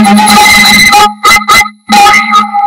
Thank you.